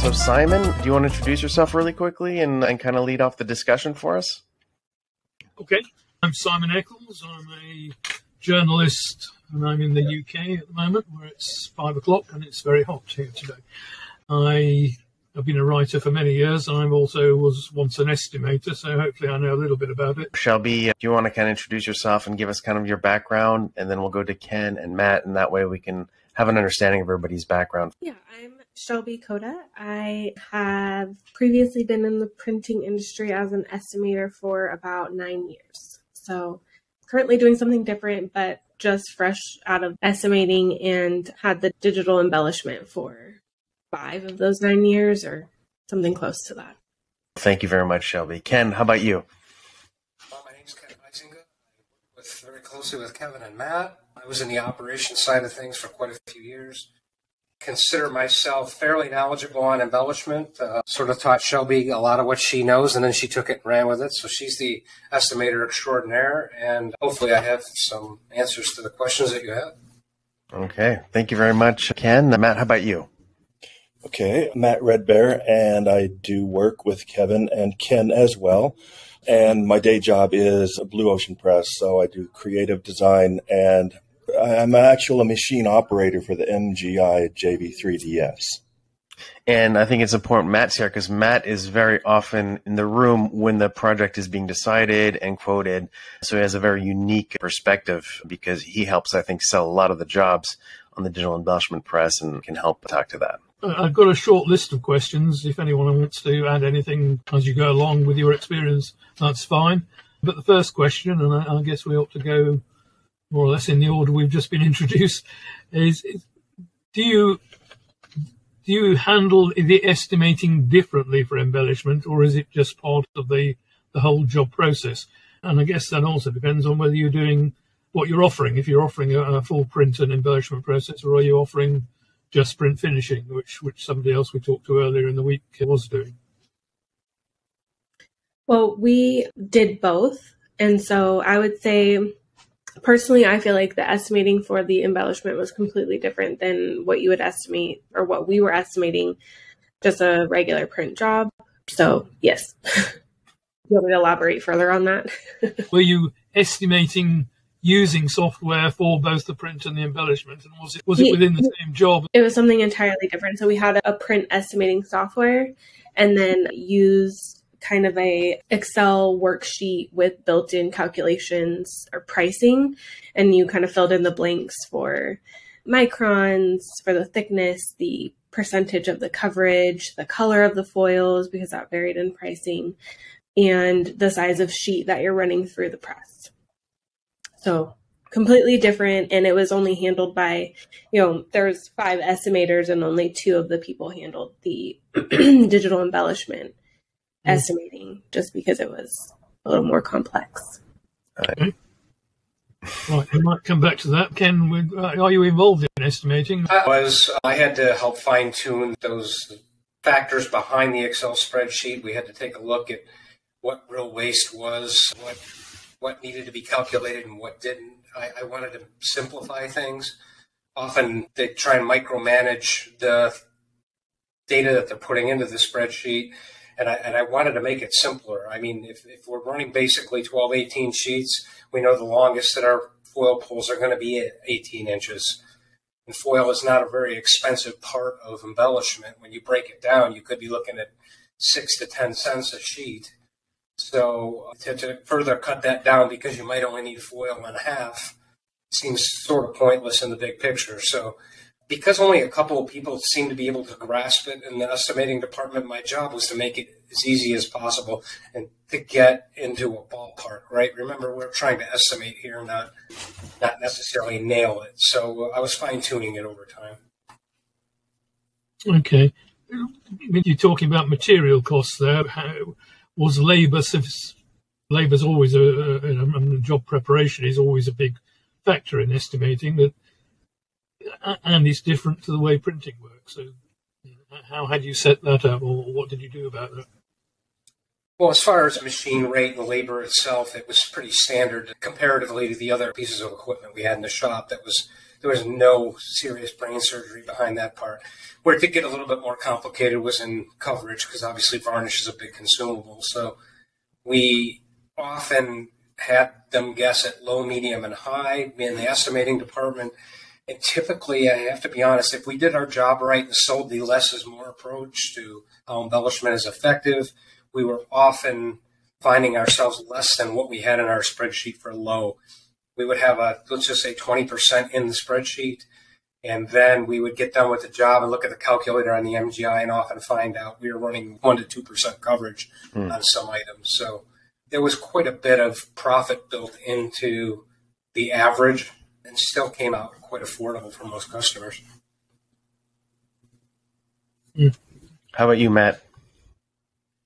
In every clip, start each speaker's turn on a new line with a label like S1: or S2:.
S1: So, Simon, do you want to introduce yourself really quickly and, and kind of lead off the discussion for us?
S2: Okay, I'm Simon Eccles. I'm a journalist and I'm in the UK at the moment where it's five o'clock and it's very hot here today. I have been a writer for many years and I also was once an estimator, so hopefully I know a little bit about it.
S1: Chelby, uh, do you want to kind of introduce yourself and give us kind of your background? And then we'll go to Ken and Matt, and that way we can have an understanding of everybody's background.
S3: Yeah, I'm Chelby Cota. I have previously been in the printing industry as an estimator for about nine years. So currently doing something different, but just fresh out of estimating and had the digital embellishment for five of those nine years or something close to that.
S1: Thank you very much, Chelby. Ken, how about you?
S4: Well, my name is Ken Huizenga. I work with, very closely with Kevin and Matt. I was in the operations side of things for quite a few years consider myself fairly knowledgeable on embellishment. Uh, sort of taught Chelby a lot of what she knows, and then she took it and ran with it. So she's the estimator extraordinaire, and hopefully, I have some answers to the questions that you have.
S1: Okay, thank you very much, Ken. Matt, how about you?
S5: Okay, Matt Redbear, and I do work with Kevin and Ken as well. And my day job is Blue Ocean Press, so I do creative design and I'm actually a machine operator for the MGI JV3DS.
S1: And I think it's important Matt's here because Matt is very often in the room when the project is being decided and quoted. So he has a very unique perspective because he helps, I think, sell a lot of the jobs on the digital embellishment press and can help talk to that.
S2: Uh, I've got a short list of questions. If anyone wants to add anything as you go along with your experience, that's fine. But the first question, and I, guess we ought to go more or less in the order we've just been introduced, is, is do you do you handle the estimating differently for embellishment, or is it just part of the the whole job process? And I guess that also depends on whether you're doing what you're offering. If you're offering a, a full print and embellishment process, or are you offering just print finishing, which which somebody else we talked to earlier in the week was doing?
S3: Well, we did both, and so I would say personally, I feel like the estimating for the embellishment was completely different than what you would estimate or what we were estimating just a regular print job. So, yes. you want me to elaborate further on that?
S2: were you estimating using software for both the print and the embellishment and was it was it within the same job
S3: it was something entirely different so we had a print estimating software and then use kind of a Excel worksheet with built-in calculations or pricing and you kind of filled in the blanks for microns, for the thickness, the percentage of the coverage, the color of the foils because that varied in pricing and the size of sheet that you're running through the press. So completely different and it was only handled by you know there's five estimators and only two of the people handled the digital embellishment Mm. estimating just because it was a little more complex.
S2: Okay. Right, I might come back to that. Ken, uh, are you involved in estimating?
S4: I was. I had to help fine tune those factors behind the Excel spreadsheet. We had to take a look at what real waste was, what what needed to be calculated, and what didn't. I, I wanted to simplify things. Often they try and micromanage the data that they're putting into the spreadsheet and I, and I wanted to make it simpler. I mean, if, if we're running basically 12, 18 sheets, we know the longest that our foil pulls are going to be 18 inches. And foil is not a very expensive part of embellishment. When you break it down, you could be looking at six to 10 cents a sheet. So uh, to, to further cut that down because you might only need foil and a half seems sort of pointless in the big picture. So because only a couple of people seem to be able to grasp it in the estimating department, my job was to make it as easy as possible and to get into a ballpark, right? Remember, we're trying to estimate here, not not necessarily nail it. So uh, I was fine tuning it over time.
S2: Okay. You're talking about material costs there. How, was labour, labour's always a, a, job preparation is always a big factor in estimating that and it's different to the way printing works. So, how had you set that up, or what did you do about that?
S4: Well, as far as machine rate and labor itself, it was pretty standard comparatively to the other pieces of equipment we had in the shop that was there was no serious brain surgery behind that part. Where it did get a little bit more complicated was in coverage because obviously varnish is a big consumable. So we often had them guess at low, medium, and high in the estimating department. And typically, I have to be honest, if we did our job right and sold the less is more approach to how embellishment is effective, we were often finding ourselves less than what we had in our spreadsheet for low. We would have a, let's just say 20% in the spreadsheet. And then we would get done with the job and look at the calculator on the MGI and often find out we were running 1% to 2% coverage mm. on some items. So there was quite a bit of profit built into the average and still came out quite affordable for most customers.
S1: How about you, Matt?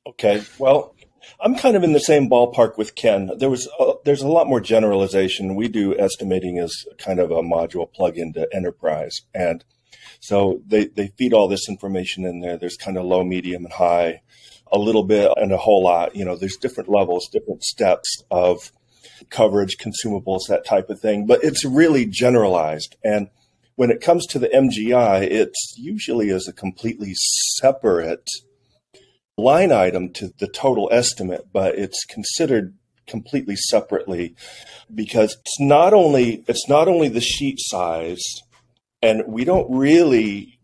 S5: Okay. Well, I'm kind of in the same ballpark with Ken. There was a, there's a lot more generalization. We do estimating as kind of a module plug into enterprise, and so they they feed all this information in there. There's kind of low, medium, and high, a little bit and a whole lot. You know, there's different levels, different steps of coverage, consumables, that type of thing. But it's really generalized. And when it comes to the MGI, it's usually as a completely separate line item to the total estimate, but it's considered completely separately because it's not only it's not only the sheet size and we don't really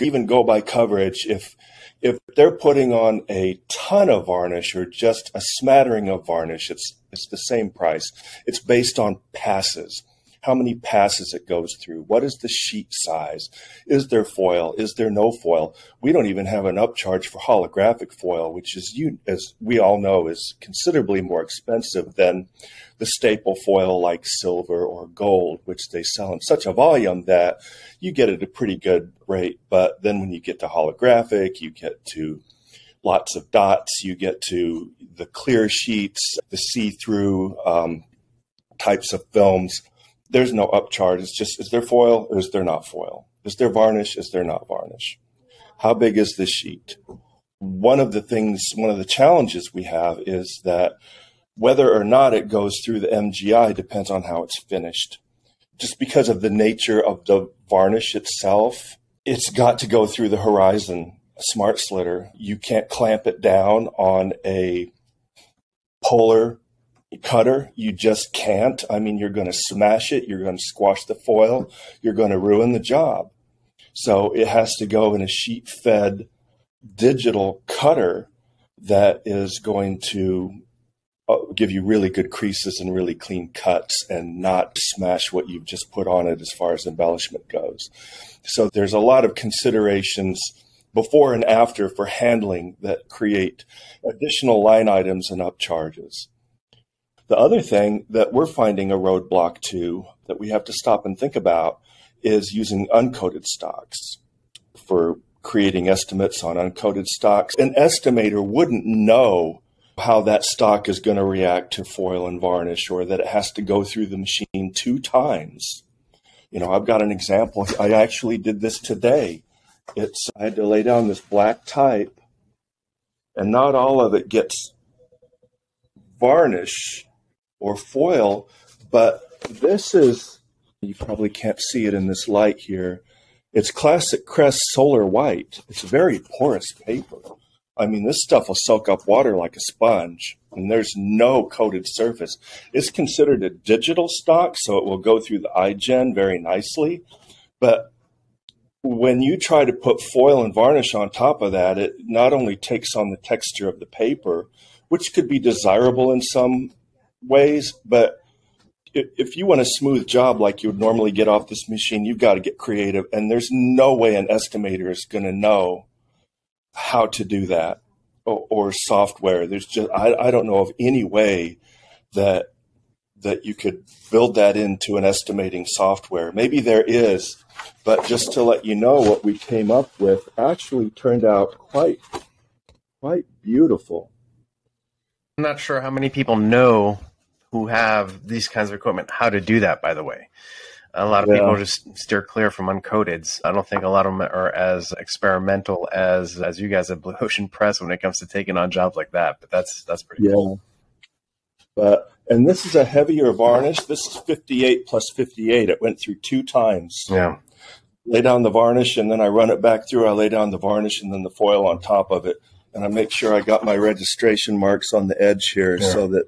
S5: even go by coverage if if they're putting on a ton of varnish or just a smattering of varnish it's it's the same price. It's based on passes. How many passes it goes through, what is the sheet size, is there foil, is there no foil. We don't even have an upcharge for holographic foil, which is you as we all know is considerably more expensive than the staple foil like silver or gold, which they sell in such a volume that you get it at a pretty good rate. But then when you get to holographic, you get to lots of dots. You get to the clear sheets, the see through um, types of films there's no upcharge. It's just is there foil or is there not foil? Is there varnish? Is there not varnish? How big is this sheet? One of the things, one of the challenges we have is that whether or not it goes through the MGI depends on how it's finished. Just because of the nature of the varnish itself, it's got to go through the horizon smart slitter. You can't clamp it down on a polar cutter. You just can't. I mean, you're going to smash it. You're going to squash the foil. You're going to ruin the job. So it has to go in a sheet fed digital cutter that is going to uh, give you really good creases and really clean cuts and not smash what you've just put on it as far as embellishment goes. So there's a lot of considerations before and after for handling that create additional line items and upcharges. The other thing that we're finding a roadblock to that we have to stop and think about is using uncoated stocks for creating estimates on uncoated stocks. An estimator wouldn't know how that stock is going to react to foil and varnish or that it has to go through the machine two times. You know, I've got an example. I actually did this today. It's I had to lay down this black type and not all of it gets varnish or foil, but this is, you probably can't see it in this light here. It's classic Crest Solar White. It's very porous paper. I mean, this stuff will soak up water like a sponge, and there's no coated surface. It's considered a digital stock, so it will go through the iGen very nicely. But when you try to put foil and varnish on top of that, it not only takes on the texture of the paper, which could be desirable in some ways, but if you want a smooth job like you would normally get off this machine, you've got to get creative. And there's no way an estimator is going to know how to do that or, or software. There's just, I, I don't know of any way that that you could build that into an estimating software. Maybe there is, but just to let you know what we came up with actually turned out quite quite beautiful.
S1: I'm not sure how many people know who have these kinds of equipment how to do that, by the way. A lot of yeah. people just steer clear from uncoateds. I don't think a lot of them are as experimental as as you guys at Blue Ocean Press when it comes to taking on jobs like that. But that's that's pretty
S5: yeah.
S1: cool.
S5: But and this is a heavier varnish. This is 58 plus 58. It went through two times.
S1: Yeah.
S5: Lay down the varnish and then I run it back through. I lay down the varnish and then the foil on top of it. And I make sure I got my registration marks on the edge here
S1: Yeah.
S5: so that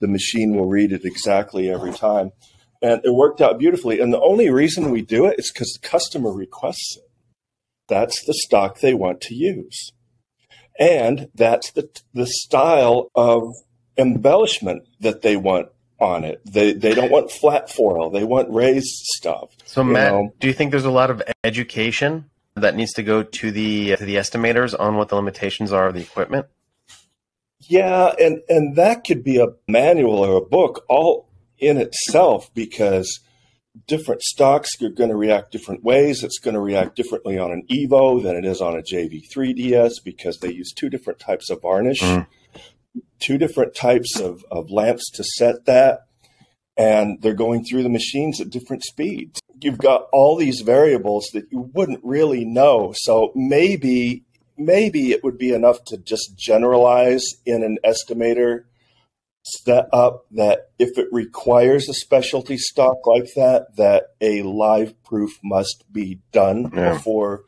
S5: the machine will read it exactly every time. And it worked out beautifully. And the only reason we do it is because the customer requests it. That's the stock they want to use. And that's the, the style of embellishment that they want on it. They, they don't want flat foil. They want raised stuff.
S1: So, Matt,
S5: know.
S1: do you think there's a lot of education that needs to go to the to the estimators on what the limitations are of the equipment?
S5: Yeah, and and that could be a manual or a book all in itself because different stocks are going to react different ways. It's going to react differently on an Evo than it is on a JV3DS because they use two different types of varnish,
S1: Mm.
S5: Two different types of, of lamps to set that, and they're going through the machines at different speeds. You've got all these variables that you wouldn't really know. So maybe maybe it would be enough to just generalize in an estimator set up that if it requires a specialty stock like that, that a live proof must be done
S1: Yeah.
S5: before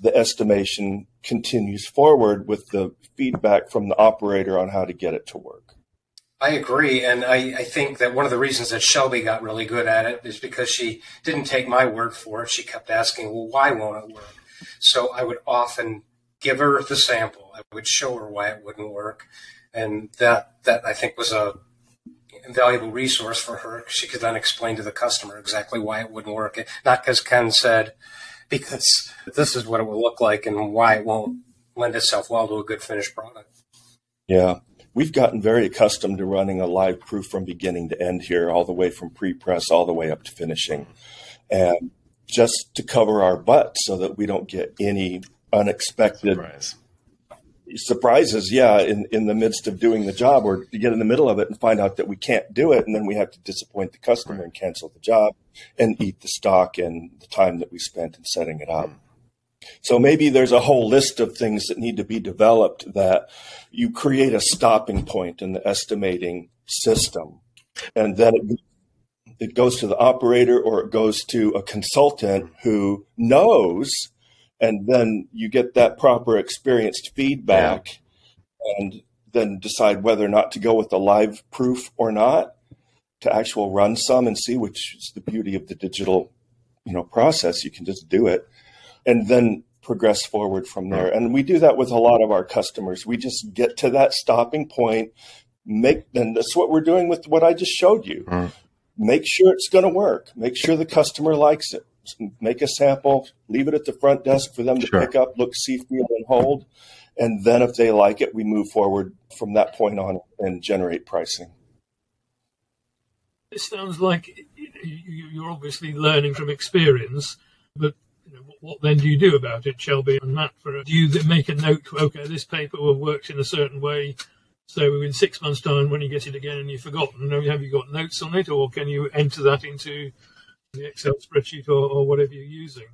S5: the estimation continues forward with the feedback from the operator on how to get it to work.
S4: I agree, and I, I think that one of the reasons that Chelby got really good at it is because she didn't take my word for it. She kept asking, "Well, why won't it work?" So I would often give her the sample. I would show her why it wouldn't work, and that that I think was a invaluable resource for her. She could then explain to the customer exactly why it wouldn't work. Not because Ken said, because this is what it will look like and why it won't lend itself well to a good finished product.
S5: Yeah. We've gotten very accustomed to running a live proof from beginning to end here, all the way from pre press all the way up to finishing. And just to cover our butt so that we don't get any unexpected
S1: Surprise.
S5: Surprises, yeah, in, in the midst of doing the job or to get in the middle of it and find out that we can't do it. And then we have to disappoint the customer and cancel the job and eat the stock and the time that we spent in setting it up. So maybe there's a whole list of things that need to be developed that you create a stopping point in the estimating system. And then it, it goes to the operator or it goes to a consultant who knows and then you get that proper experienced feedback and then decide whether or not to go with the live proof or not to actual run some and see which is the beauty of the digital you know process. You can just do it and then progress forward from there. And we do that with a lot of our customers. We just get to that stopping point make and that's what we're doing with what i just showed you.
S1: Mm.
S5: make sure it's going to work. Make sure the customer likes it make a sample leave it at the front desk for them to
S1: Sure.
S5: pick up look see feel and hold and then if they like it we move forward from that point on and generate pricing
S2: It sounds like you- you- you're obviously learning from experience, but you know, what- what then do you do about it, Chelby and Matt? For do you make a note? Okay, this paper works in a certain way. So in six months' time, when you get it again and you've forgotten, have you got notes on it, or can you enter that into the Excel spreadsheet or, or whatever you're using?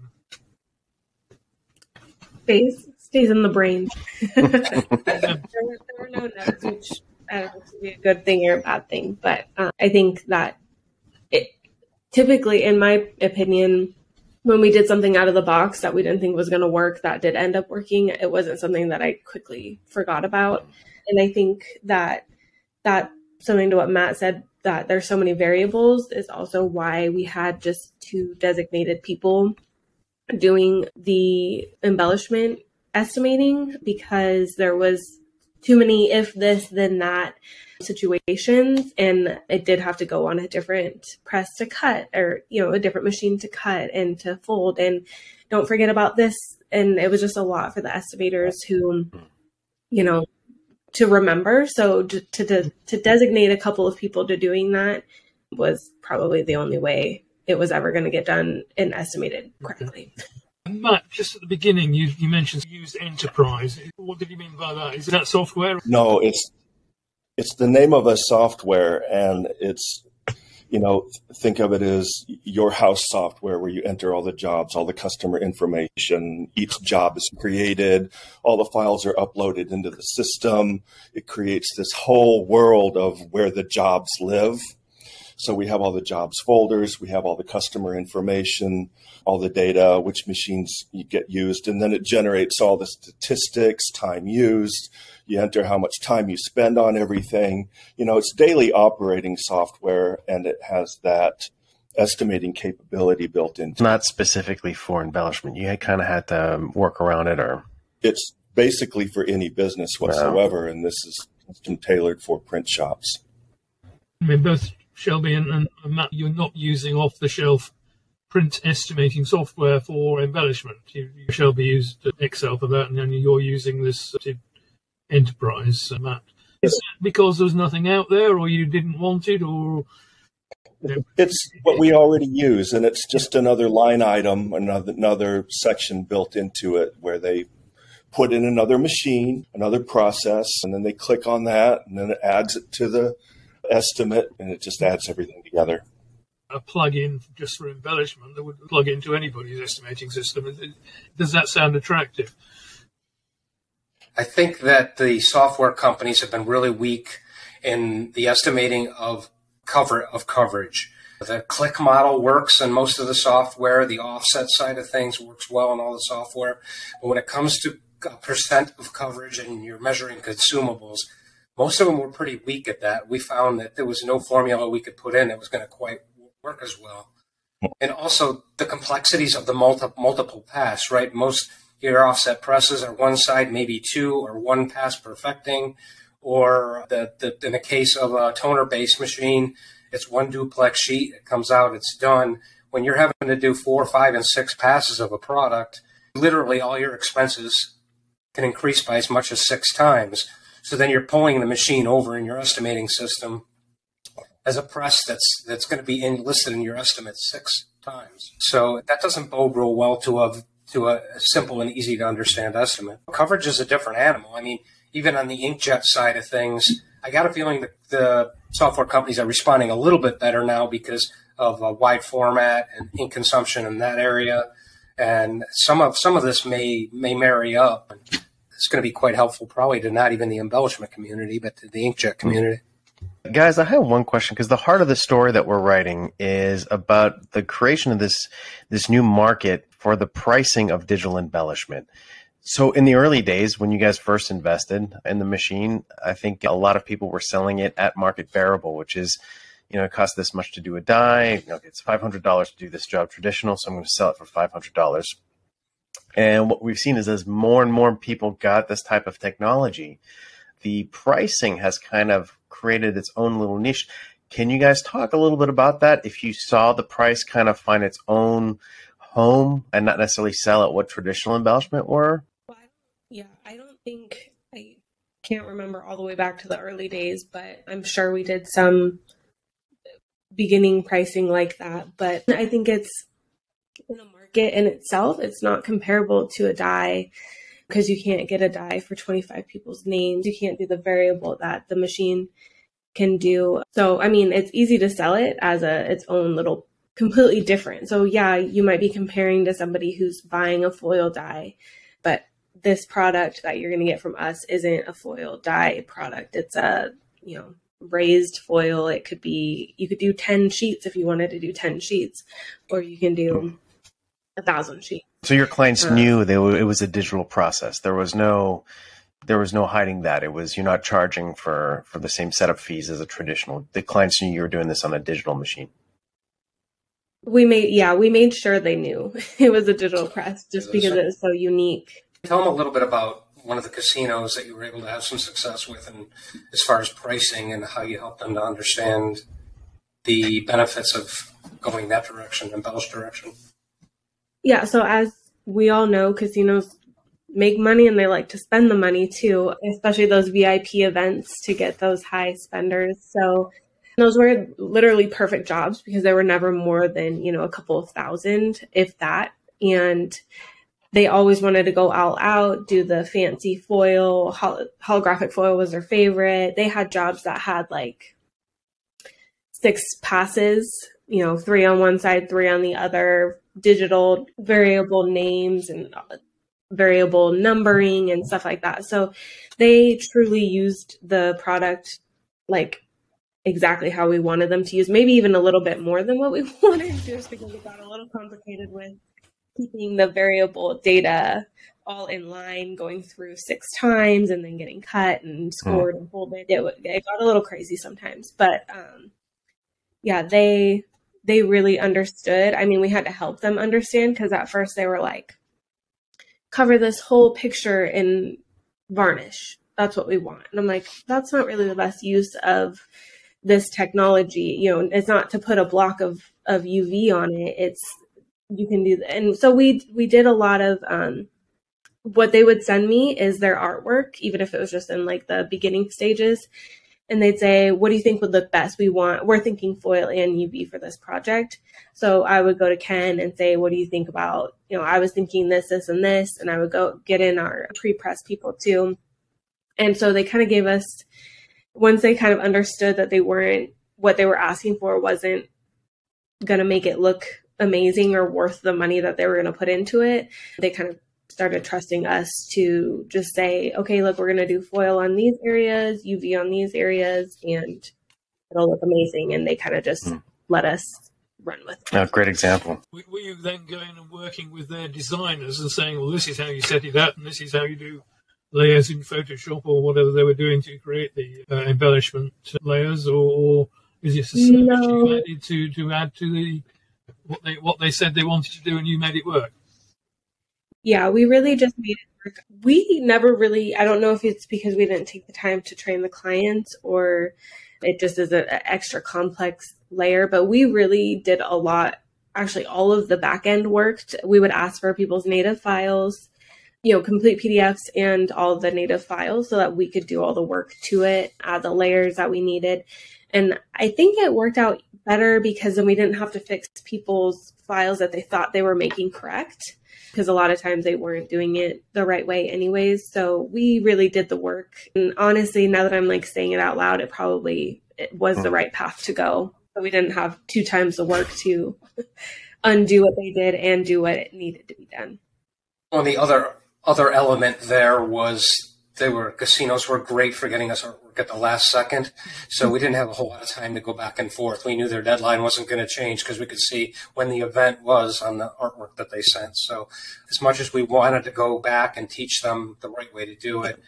S3: Stays stays in the brain. There, were, there were no notes, which I don't know if it be a good thing or a bad thing, but uh, I think that it typically, in my opinion, when we did something out of the box that we didn't think was going to work, that did end up working. It wasn't something that I quickly forgot about, and I think that that something to what Matt said that there's so many variables is also why we had just two designated people doing the embellishment estimating because there was too many if this then that situations and it did have to go on a different press to cut or you know a different machine to cut and to fold. And don't forget about this and it was just a lot for the estimators who you know to remember so to to, to designate a couple of people to doing that was probably the only way it was ever going to get done and estimated correctly
S2: And Matt, just at the beginning, you, you mentioned used enterprise. What did you mean by that? Is that software?
S5: No, it's it's the name of a software, and it's you know, think of it as your house software where you enter all the jobs, all the customer information. Each job is created, all the files are uploaded into the system. It creates this whole world of where the jobs live. So we have all the jobs folders, we have all the customer information, all the data, which machines you get used, and then it generates all the statistics, time used. You enter how much time you spend on everything. You know, it's daily operating software, and it has that estimating capability built into
S1: Not specifically for embellishment. You kind of had to um, work around it, or
S5: it's basically for any business whatsoever, wow. and this is custom tailored for print shops.
S2: I mean, both Chelby and, and Matt, you're not using off the shelf print estimating software for embellishment. You, you Chelby used Excel for that, and then you're using this enterprise, uh, Matt. Is that because there's nothing out there, or you didn't want it, or
S5: it's what we already use, and it's just another line item, another another section built into it where they put in another machine, another process, and then they click on that, and then it adds it to the estimate, and it just adds everything together.
S2: A plug-in just for embellishment that would plug into anybody's estimating system. Does that sound attractive?
S4: I think that the software companies have been really weak in the estimating of cover of coverage. The click model works in most of the software. The offset side of things works well in all the software. But when it comes to percent of coverage and you're measuring consumables, most of them were pretty weak at that. We found that there was no formula we could put in that was going to quite work as well. And also the complexities of the multi- multiple pass, right? Most your offset presses are one side, maybe two, or one pass perfecting. Or the, the in the case of a toner based machine, it's one duplex sheet. It comes out, it's done. When you're having to do four, five, and six passes of a product, literally all your expenses can increase by as much as six times. So then you're pulling the machine over in your estimating system as a press that's that's going to be enlisted in your estimate six times. So that doesn't bode real well to a to a simple and easy to understand estimate. Coverage is a different animal. I mean, even on the inkjet side of things, I got a feeling that the software companies are responding a little bit better now because of a wide format and ink consumption in that area. And some of some of this may may marry up it's going to be quite helpful, probably to not even the embellishment community, but to the inkjet community.
S1: Guys, I have one question because the heart of the story that we're writing is about the creation of this this new market for the pricing of digital embellishment. So in the early days when you guys first invested in the machine, I think a lot of people were selling it at market variable, which is, you know, it costs this much to do a die. You know, it's five hundred dollars to do this job traditional, so I'm going to sell it for five hundred dollars. And what we've seen is as more and more people got this type of technology, the pricing has kind of created its own little niche. Can you guys talk a little bit about that? If you saw the price kind of find its own home and not necessarily sell at what traditional embellishment were?
S3: Well, yeah, I don't think I can't remember all the way back to the early days, but I'm sure we did some beginning pricing like that. But I think it's in a market in itself, it's not comparable to a die because you can't get a die for 25 people's names. You can't do the variable that the machine can do. So, I mean, it's easy to sell it as a its own little completely different. So, yeah, you might be comparing to somebody who's buying a foil die, but this product that you're going to get from us isn't a foil die product. It's a, you know, raised foil. It could be, you could do 10 sheets if you wanted to do 10 sheets, or you can do a thousand sheets.
S1: So your clients uh, knew they were, it was a digital process. There was no there was no hiding that. It was you're not charging for for the same setup fees as a traditional. The clients knew you were doing this on a digital machine.
S3: We made yeah, we made sure they knew it was a digital press just because it was so unique.
S4: Tell them a little bit about one of the casinos that you were able to have some success with, and as far as pricing and how you helped them to understand the benefits of going that direction, embellished direction.
S3: Yeah, so as we all know, casinos make money and they like to spend the money too, especially those VIP events to get those high spenders. So those were literally perfect jobs because they were never more than, you know, a couple of thousand, if that. And they always wanted to go all out, do the fancy foil, hol- holographic foil was their favorite. They had jobs that had like six passes, you know, three on one side, three on the other, digital variable names and variable numbering and stuff like that. So they truly used the product like exactly how we wanted them to use, maybe even a little bit more than what we wanted, just because it got a little complicated with keeping the variable data all in line, going through six times and then getting cut and hmm. scored and folded. It, it got a little crazy sometimes, but um, yeah, they they really understood. I mean, we had to help them understand because at first they were like, cover this whole picture in varnish. That's what we want. And I'm like, that's not really the best use of this technology. You know, it's not to put a block of, of UV on it. It's, you can do that. And so we, we did a lot of, um, what they would send me is their artwork, even if it was just in like the beginning stages and they'd say, "What do you think would look best? We want we're thinking foil and UV for this project." So I would go to Ken and say, "What do you think about? You know, I was thinking this, this, and this," and I would go get in our pre-press people too. And so they kind of gave us once they kind of understood that they weren't what they were asking for wasn't going to make it look amazing or worth the money that they were going to put into it. They kind of started trusting us to just say, okay, look, we're going to do foil on these areas, UV on these areas, and it'll look amazing. And they kind of just mm. let us run with it.
S1: Oh, great example.
S2: Were you then going and working with their designers and saying, well, this is how you set it up and this is how you do layers in Photoshop or whatever they were doing to create the uh, embellishment layers, or, or is this a service no. you added to, to add to the what they what they said they wanted to do and you made it work?
S3: Yeah, we really just made it work. We never really, I don't know if it's because we didn't take the time to train the clients or it just is an extra complex layer, but we really did a lot. Actually, all of the back end worked. We would ask for people's native files, you know, complete PDFs and all the native files so that we could do all the work to it, add the layers that we needed. And I think it worked out better because then we didn't have to fix people's files that they thought they were making correct because a lot of times they weren't doing it the right way anyways. So we really did the work. And honestly, now that I'm like saying it out loud, it probably it was the mm. right path to go. But we didn't have two times the work to undo what they did and do what it needed to be done.
S4: Well, the other other element there was they were casinos were great for getting us artwork at the last second, so we didn't have a whole lot of time to go back and forth. We knew their deadline wasn't going to change because we could see when the event was on the artwork that they sent. So, as much as we wanted to go back and teach them the right way to do it,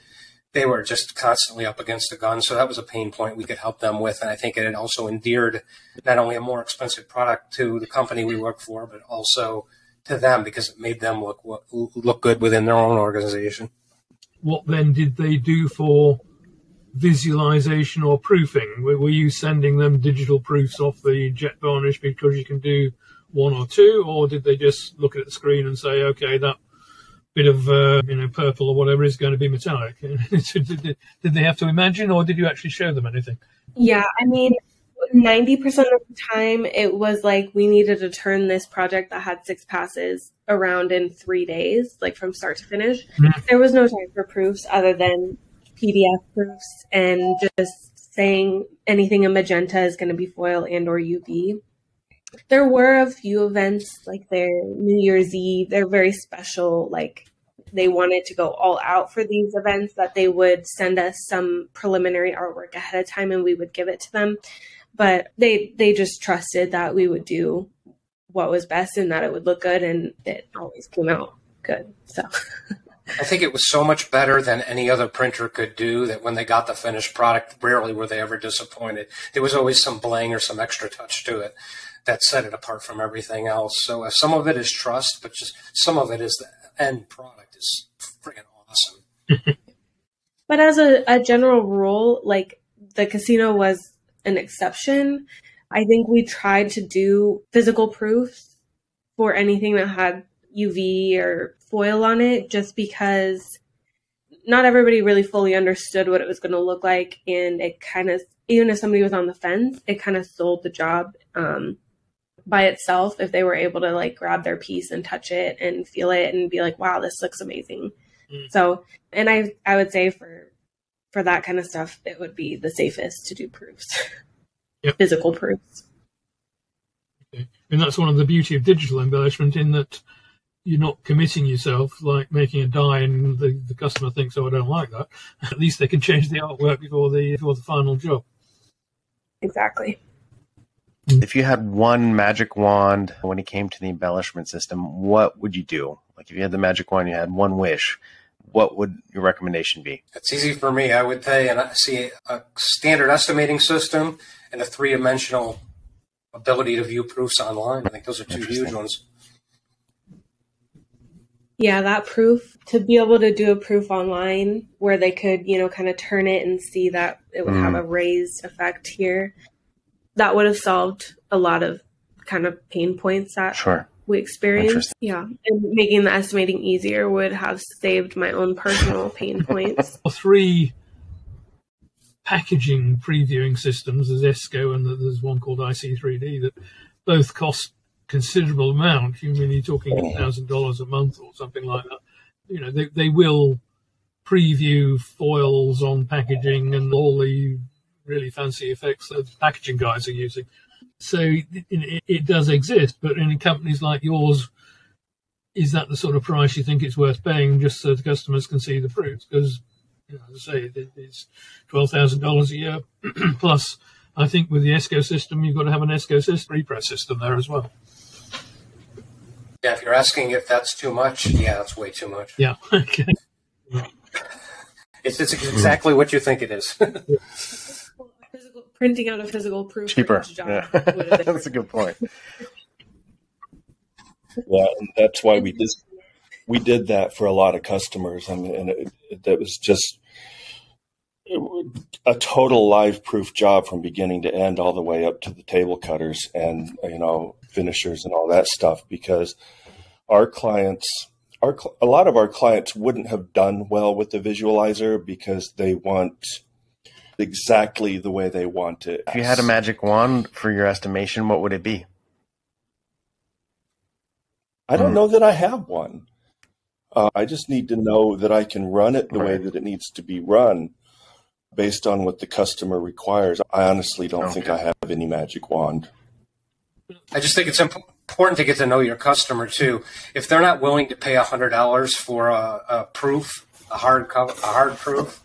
S4: they were just constantly up against the gun. So that was a pain point we could help them with, and I think it also endeared not only a more expensive product to the company we work for, but also to them because it made them look look good within their own organization
S2: what then did they do for visualization or proofing? Were, were, you sending them digital proofs off the jet varnish because you can do one or two, or did they just look at the screen and say, okay, that bit of uh, you know purple or whatever is going to be metallic? did, they have to imagine, or did you actually show them anything?
S3: Yeah, I mean, 90% of the time it was like we needed to turn this project that had six passes around in three days like from start to finish. Mm-hmm. there was no time for proofs other than pdf proofs and just saying anything in magenta is going to be foil and or uv there were a few events like their new year's eve they're very special like they wanted to go all out for these events that they would send us some preliminary artwork ahead of time and we would give it to them but they they just trusted that we would do what was best and that it would look good and it always came out good so
S4: I think it was so much better than any other printer could do that when they got the finished product, rarely were they ever disappointed. There was always some bling or some extra touch to it that set it apart from everything else. So uh, some of it is trust, but just some of it is the end product is freaking awesome.
S3: but as a, a general rule, like the casino was an exception. I think we tried to do physical proofs for anything that had UV or foil on it just because not everybody really fully understood what it was going to look like. And it kind of, even if somebody was on the fence, it kind of sold the job um, by itself if they were able to like grab their piece and touch it and feel it and be like, wow, this looks amazing. Mm. So, and I, I would say for for that kind of stuff, it would be the safest to do proofs.
S2: Yep.
S3: physical proofs.
S2: And that's one of the beauty of digital embellishment in that you're not committing yourself like making a die and the, the customer thinks, oh, I don't like that. At least they can change the artwork before the before the final job.
S3: Exactly.
S1: If you had one magic wand when it came to the embellishment system, what would you do? Like if you had the magic wand, you had one wish, what would your recommendation be?
S4: It's easy for me. I would say, and I see a standard estimating system and a three dimensional ability to view proofs online. I think those are two huge ones.
S3: Yeah, that proof to be able to do a proof online where they could, you know, kind of turn it and see that it would have
S1: Mm.
S3: a raised effect here. That would have solved a lot of kind of pain points that
S1: Sure.
S3: We experienced. Yeah. And making the estimating easier would have saved my own personal pain points.
S2: Three packaging previewing systems, there's Esko and there's one called IC3D that both cost considerable amount. You mean you're talking thousand dollars a month or something like that. You know, they they will preview foils on packaging and all the really fancy effects that packaging guys are using. So it, it, it does exist, but in companies like yours, is that the sort of price you think it's worth paying just so the customers can see the fruits? Because, you know, as I say, it, it's twelve thousand dollars a year plus. I think with the Esko system, you've got to have an Esko system, repress system there as well.
S4: Yeah, if you're asking if that's too much, yeah, that's way too much.
S2: Yeah. Okay.
S4: It's, it's exactly what you think it is.
S3: physical, printing out a physical proof
S1: Cheaper. Yeah.
S3: would have been
S1: That's a good point.
S5: Yeah, and that's why we did we did that for a lot of customers. I mean, and it, it, that was just a total live proof job from beginning to end, all the way up to the table cutters and you know finishers and all that stuff. Because our clients, our a lot of our clients wouldn't have done well with the visualizer because they want exactly the way they want it.
S1: If you had a magic wand for your estimation, what would it be?
S5: I don't
S1: Hmm.
S5: know that I have one. Uh, I just need to know that I can run it the way that it needs to be run based on what the customer requires. I honestly don't think I have any magic wand.
S4: I just think it's important to get to know your customer too. If they're not willing to pay hundred dollars for a, a proof, a hard co- a hard proof,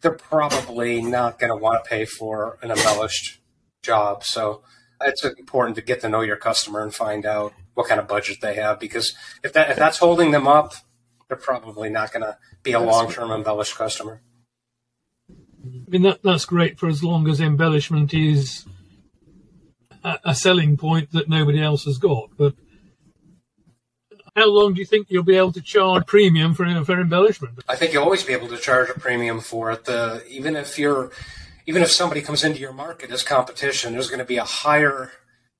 S4: they're probably not going to want to pay for an embellished job. So it's important to get to know your customer and find out what kind of budget they have because if that if that's holding them up, they're probably not going to be a long term embellished customer.
S2: I mean, that, that's great for as long as embellishment is a, a selling point that nobody else has got. But how long do you think you'll be able to charge premium for, for embellishment?
S4: I think you'll always be able to charge a premium for it. The even if you're even if somebody comes into your market as competition, there's going to be a higher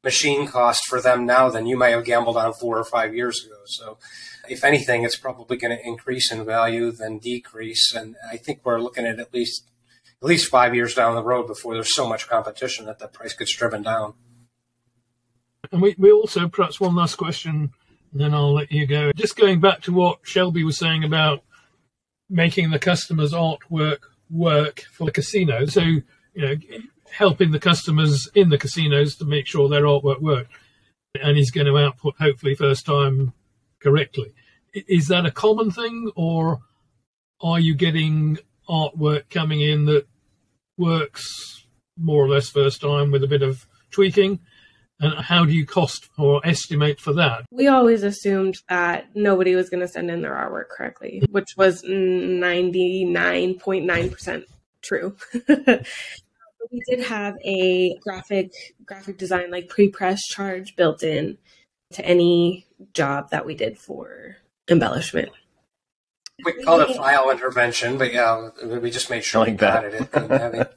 S4: machine cost for them now than you may have gambled on four or five years ago. So, if anything, it's probably going to increase in value than decrease. And I think we're looking at at least at least five years down the road before there's so much competition that the price gets driven down.
S2: And we, we also, perhaps one last question, then I'll let you go. Just going back to what Chelby was saying about making the customer's artwork work for the casino. So, you know, helping the customers in the casinos to make sure their artwork worked. And he's going to output, hopefully, first time correctly. Is that a common thing, or are you getting artwork coming in that works more or less first time with a bit of tweaking? And how do you cost or estimate for that?
S3: We always assumed that nobody was going to send in their artwork correctly, which was 99.9% true. we did have a graphic graphic design like pre-press charge built in to any job that we did for embellishment.
S4: We called it file intervention, but yeah, we just made sure
S1: like
S4: we
S1: that.
S4: got it. It couldn't it.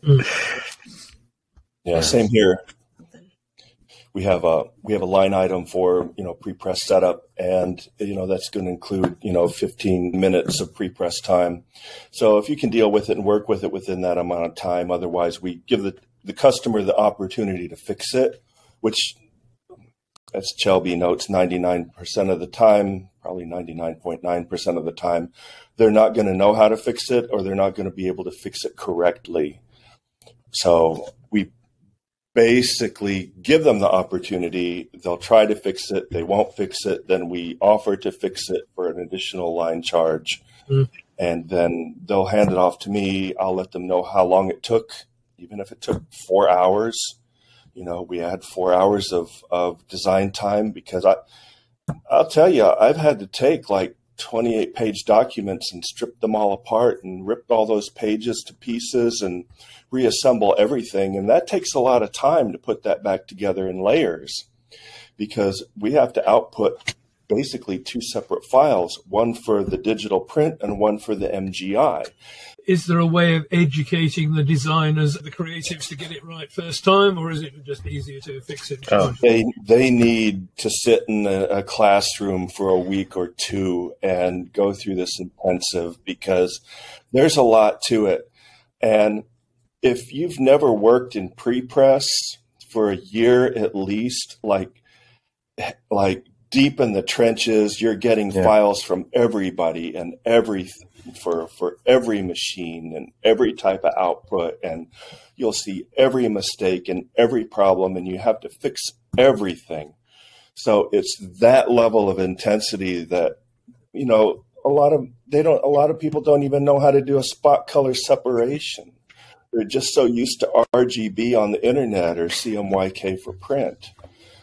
S5: Yeah, same here. We have a we have a line item for you know pre-press setup, and you know that's going to include you know 15 minutes of pre-press time. So if you can deal with it and work with it within that amount of time, otherwise we give the the customer the opportunity to fix it, which as Chelby notes, 99% of the time, probably 99.9% of the time, they're not going to know how to fix it or they're not going to be able to fix it correctly. So basically give them the opportunity. They'll try to fix it. They won't fix it. Then we offer to fix it for an additional line charge. Mm. And then they'll hand it off to me. I'll let them know how long it took, even if it took four hours. You know, we had four hours of, of design time because I, I'll tell you, I've had to take like 28 page documents and strip them all apart and rip all those pages to pieces and reassemble everything. And that takes a lot of time to put that back together in layers because we have to output basically two separate files, one for the digital print and one for the MGI.
S2: Is there a way of educating the designers, the creatives, to get it right first time, or is it just easier to fix it?
S5: Oh, they they need to sit in a, a classroom for a week or two and go through this intensive because there's a lot to it, and if you've never worked in pre-press for a year at least, like like deep in the trenches, you're getting yeah. files from everybody and everything for for every machine and every type of output and you'll see every mistake and every problem and you have to fix everything. So it's that level of intensity that you know a lot of they don't a lot of people don't even know how to do a spot color separation they're just so used to RGB on the internet or CMYK for print.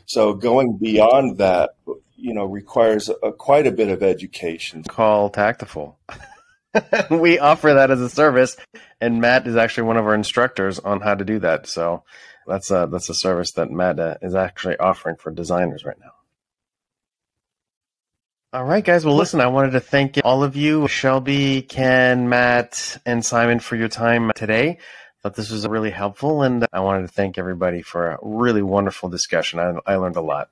S5: So going beyond that, you know, requires a, quite a bit of education.
S1: Call Taktiful. we offer that as a service, and Matt is actually one of our instructors on how to do that. So that's a that's a service that Matt uh, is actually offering for designers right now. All right, guys. Well, listen, I wanted to thank all of you, Chelby, Ken, Matt, and Simon, for your time today. I thought this was really helpful, and I wanted to thank everybody for a really wonderful discussion. I, I learned a lot.